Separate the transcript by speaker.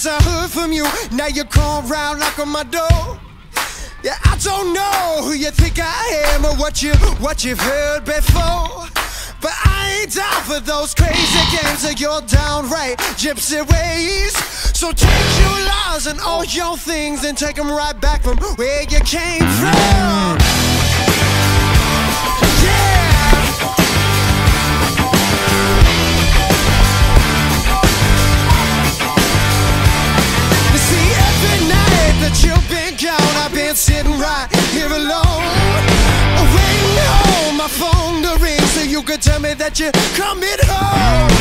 Speaker 1: since I heard from you. Now you come round, knock on my door. Yeah, I don't know who you think I am or what you what you've heard before. But I ain't down for those crazy games of your downright gypsy ways. So take your laws and all your things and take them right back from where you came from. I've sitting right here alone. Waiting on my phone to ring so you could tell me that you're coming home.